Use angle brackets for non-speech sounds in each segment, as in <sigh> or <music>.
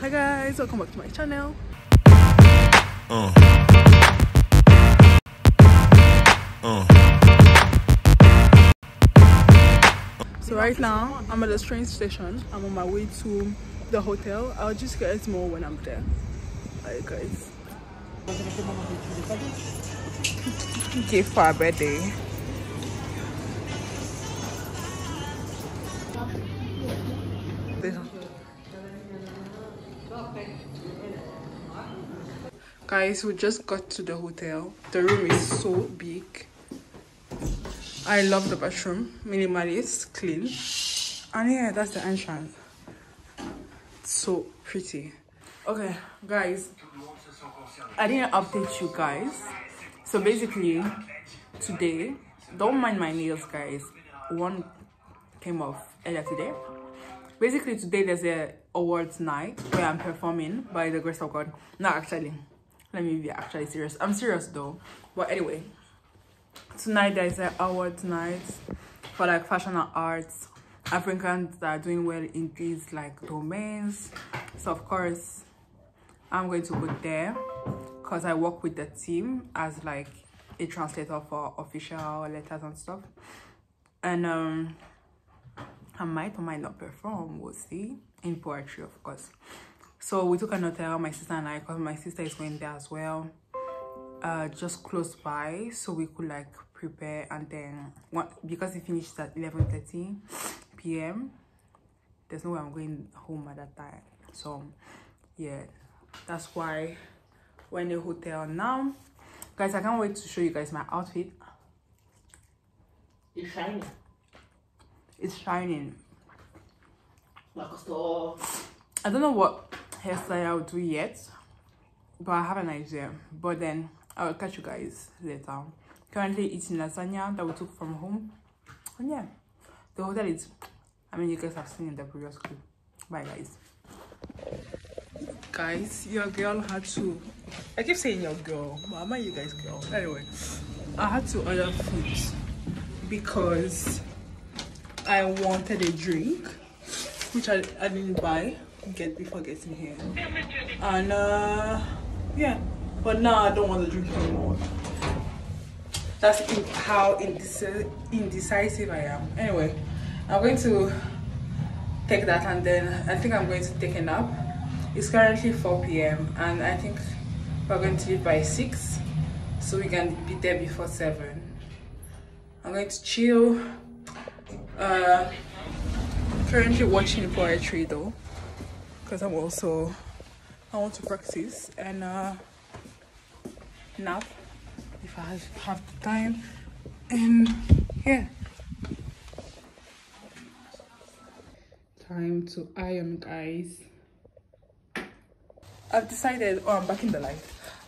hi guys. Welcome back to my channel. Uh. Uh. so right now i'm at the train station. I'm on my way to the hotel. I'll just get more when i'm there. Alright guys. <laughs> Gift for our birthday guys we just got to the hotel. The room is so big. I love the bathroom. Minimalist clean. And yeah that's the entrance. So pretty. Okay guys. I didn't update you guys. So basically today don't mind my nails guys. One came off earlier today. Basically today there's a awards night where i'm performing by the grace of god. No actually let me be actually serious. I'm serious though. But anyway tonight there's an awards tonight for like fashion and arts. Africans that are doing well in these like domains. So of course i'm going to go there because i work with the team as like a translator for official letters and stuff. And um i might or might not perform we'll see. In poetry of course so we took an hotel my sister and i because my sister is going there as well uh just close by so we could like prepare and then what because it finished at 11 30 p.m there's no way i'm going home at that time so yeah that's why we're in the hotel now guys i can't wait to show you guys my outfit It's shining. it's shining Like a star. i don't know what hairstyle i'll do yet but i have an idea. But then i'll catch you guys later. Currently eating lasagna that we took from home. And yeah the hotel is i mean you guys have seen in the previous clip. Bye guys. Guys your girl had to i keep saying your girl but i'm not you guys girl. Anyway i had to order food because i wanted a drink which i, I didn't buy get before getting here. And uh yeah. But now i don't want to drink anymore. That's in, how indecisive, i am. Anyway i'm going to take that and then i think i'm going to take a nap. It's currently 4 p.m and i think we're going to leave by 6 so we can be there before 7 i'm going to chill. Uh currently watching poetry though because i'm also i want to practice and uh nap if i have, have the time. And yeah. Time to iron guys. I've decided oh i'm back in the light.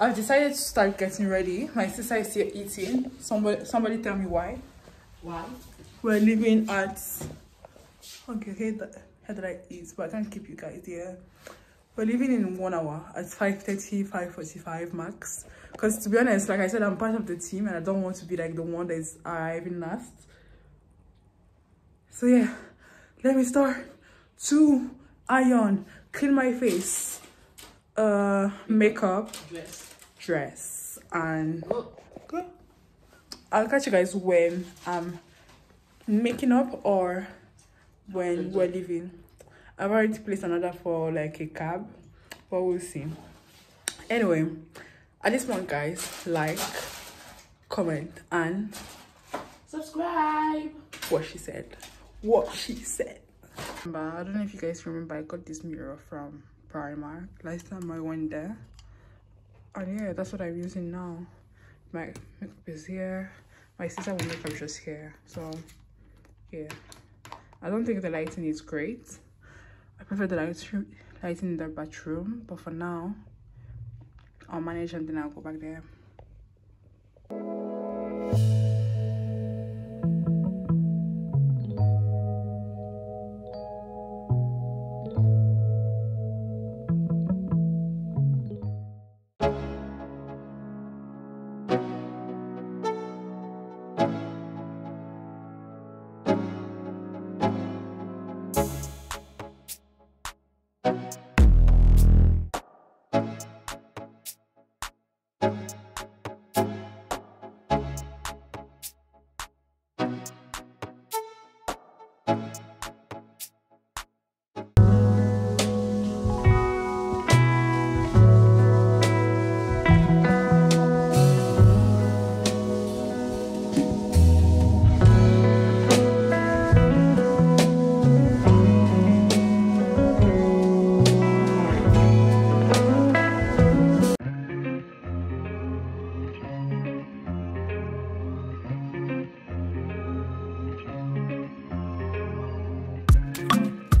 I've decided to start getting ready. My sister is here eating. Somebody somebody tell me why. Why? we're living at okay okay that how did i eat but i can't keep you guys here. We're leaving in one hour at 5:30, 5:45 max. Because to be honest like i said i'm part of the team and i don't want to be like the one that's arriving last. So yeah let me start. To iron clean my face uh makeup Dress. dress and I'll catch you guys when I'm making up or when we're leaving. I've already placed another for like a cab, but we'll see. Anyway, at this point, guys, like, comment, and Subscribe. what she said. What she said. But I don't know if you guys remember, I got this mirror from Primark last time I went there. And yeah, that's what I'm using now. My makeup is here. My sister will make up just here. So yeah. I don't think the lighting is great. I prefer the light lighting in the bathroom, but for now, I'll manage and then I'll go back there.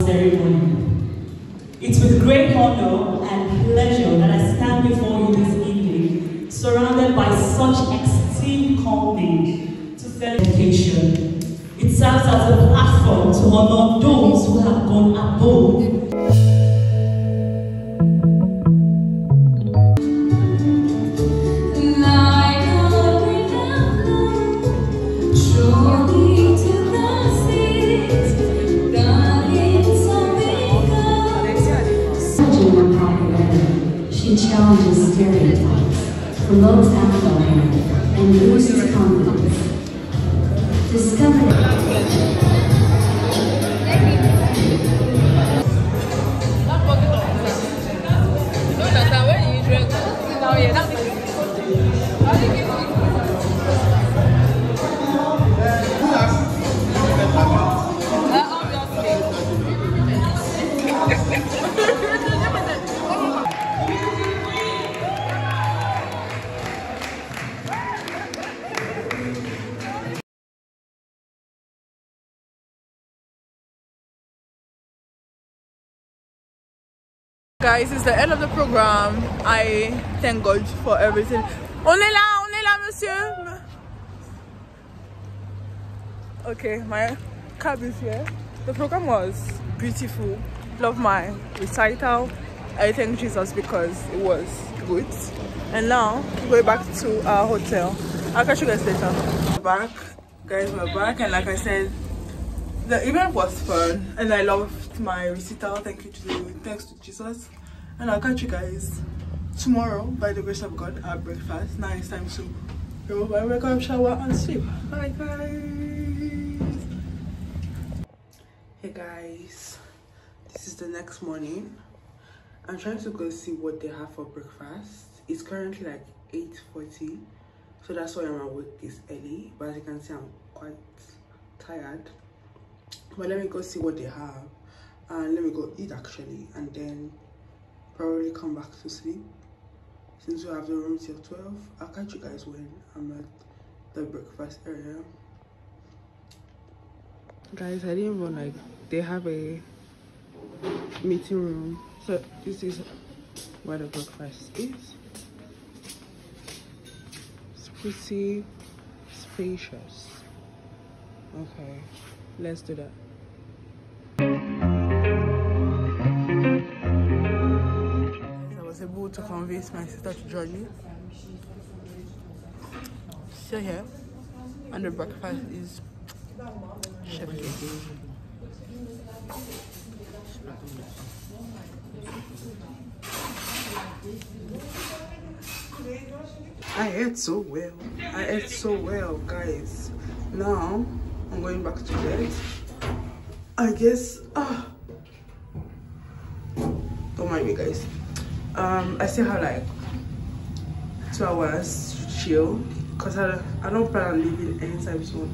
It's with great honor and pleasure that I stand before you this evening, surrounded by such esteemed company to education. It serves as a platform to honor those who have gone above challenges stereotypes, promotes affluence, and loses confidence. Discover Guys, it's the end of the program. I thank God for everything. On est là, on est là, monsieur. Okay, my cab is here. The program was beautiful. Love my recital. I thank Jesus because it was good. And now we're back to our hotel. I'll catch you guys later. Back, guys. We're back, and like I said, the event was fun and I my recital. Thank you to thanks to Jesus. And I'll catch you guys tomorrow by the grace of God at breakfast. Now it's time to go my wake up, shower, and sleep. Bye guys. Hey guys, this is the next morning. I'm trying to go see what they have for breakfast. It's currently like 8:40, so that's why I'm awake this early. But as you can see, I'm quite tired but let me go see what they have and let me go eat actually and then probably come back to sleep. Since we have the room till 12 i'll catch you guys when i'm at the breakfast area. Guys i didn't even like they have a meeting room. So this is where the breakfast is. It's pretty spacious. Okay let's do that convince my sister to join me. So here, and the breakfast is chef kiss. I ate so well. I ate so well, guys. Now I'm going back to bed. I guess. Ah, don't mind me, guys. Um, I still have like two hours to chill because I I don't plan on leaving anytime soon.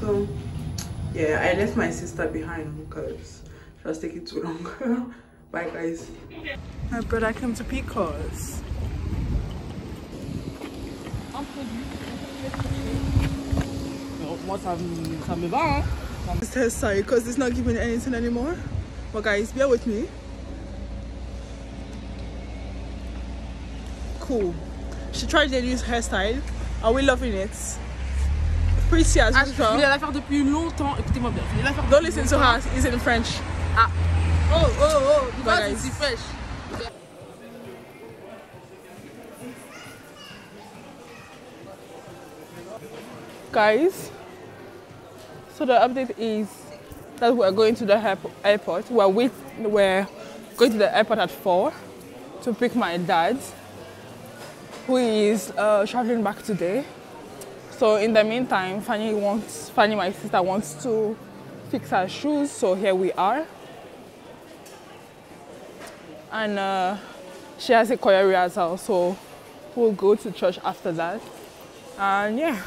So yeah, I left my sister behind because she was taking too long. <laughs> Bye, guys. My brother came to pick us. Moi, ça, me- ça me va, hein. This hairstyle because it's not giving anything anymore. But guys, bear with me. Cool. She tried the new hairstyle. Are we loving it? Pretty as Ah, je usual. voulais la faire depuis longtemps. Écoutez-moi bien. Je voulais la faire Don't listen to her. It's in French. Ah. Oh, oh, oh. Coup, guys. c'est fresh. guys so the update is that we're going to the airport we're with we're going to the airport at four to pick my dad who is uh, traveling back today. So in the meantime fanny wants fanny my sister wants to fix her shoes. So here we are. And uh, she has a choir rehearsal so we'll go to church after that. And yeah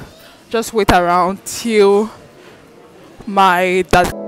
just wait around till my dad